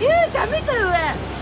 ゆうちゃん見てる上。